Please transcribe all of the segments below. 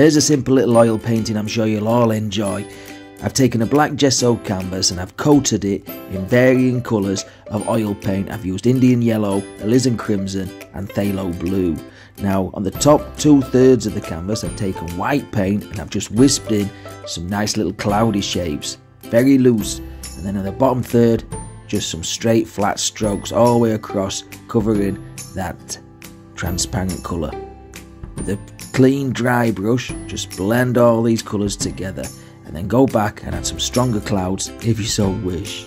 Here's a simple little oil painting I'm sure you'll all enjoy. I've taken a black gesso canvas and I've coated it in varying colours of oil paint. I've used Indian yellow, alizarin crimson and phthalo blue. Now on the top two thirds of the canvas I've taken white paint and I've just wisped in some nice little cloudy shapes, very loose. And then on the bottom third, just some straight flat strokes all the way across covering that transparent colour. A clean dry brush, just blend all these colours together and then go back and add some stronger clouds if you so wish.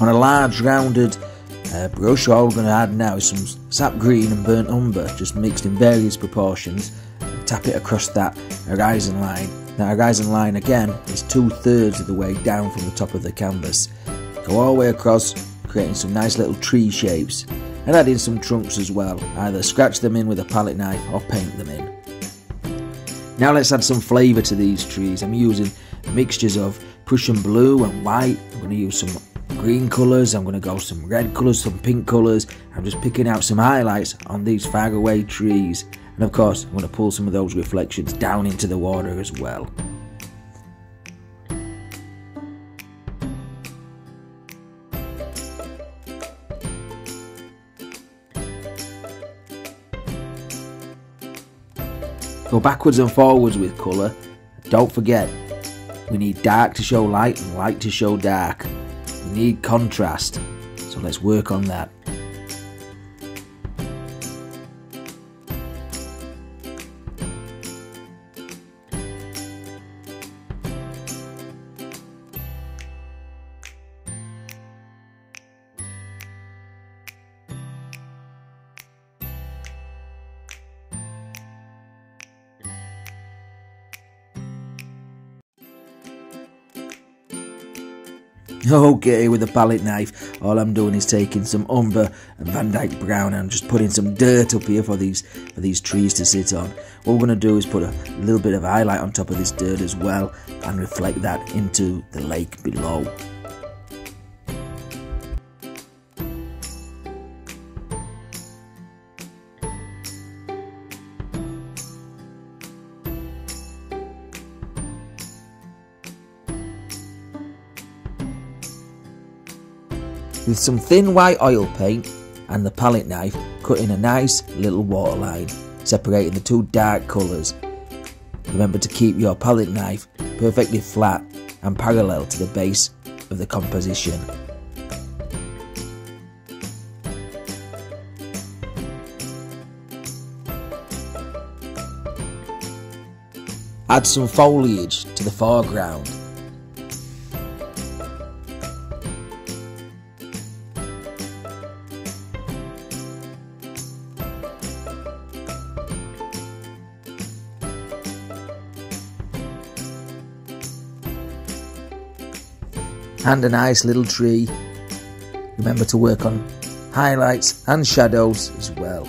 On a large rounded uh, brush, all we're going to add now is some sap green and burnt umber, just mixed in various proportions. Tap it across that horizon line. That horizon line again is two thirds of the way down from the top of the canvas. Go all the way across, creating some nice little tree shapes, and add in some trunks as well. Either scratch them in with a palette knife or paint them in. Now let's add some flavour to these trees. I'm using mixtures of Prussian blue and white. I'm going to use some green colours, I'm going to go some red colours, some pink colours. I'm just picking out some highlights on these far away trees. And of course, I'm going to pull some of those reflections down into the water as well. Go backwards and forwards with colour. Don't forget, we need dark to show light and light to show dark need contrast. So let's work on that. Okay, with a palette knife, all I'm doing is taking some umber and Van Dyke brown and just putting some dirt up here for these for these trees to sit on. What we're going to do is put a little bit of highlight on top of this dirt as well and reflect that into the lake below. With some thin white oil paint and the palette knife cutting a nice little waterline separating the two dark colours. Remember to keep your palette knife perfectly flat and parallel to the base of the composition. Add some foliage to the foreground and a nice little tree. Remember to work on highlights and shadows as well.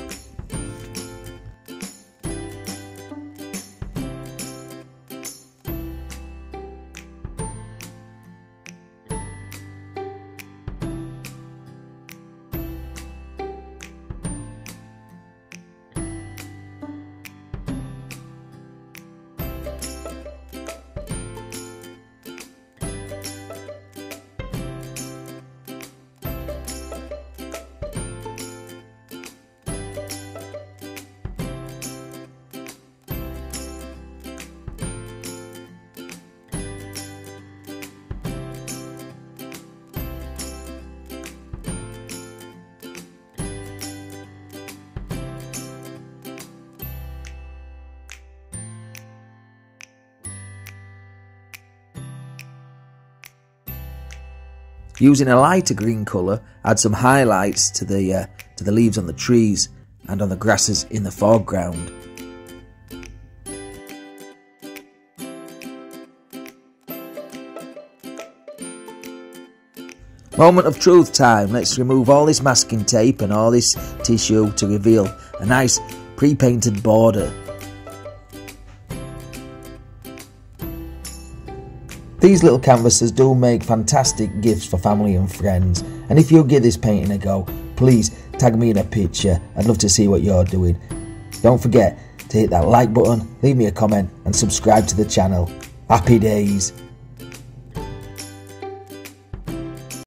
Using a lighter green colour, add some highlights to the, uh, to the leaves on the trees and on the grasses in the foreground. Moment of truth time. Let's remove all this masking tape and all this tissue to reveal a nice pre-painted border. These little canvases do make fantastic gifts for family and friends and if you'll give this painting a go, please tag me in a picture. I'd love to see what you're doing. Don't forget to hit that like button, leave me a comment and subscribe to the channel. Happy days!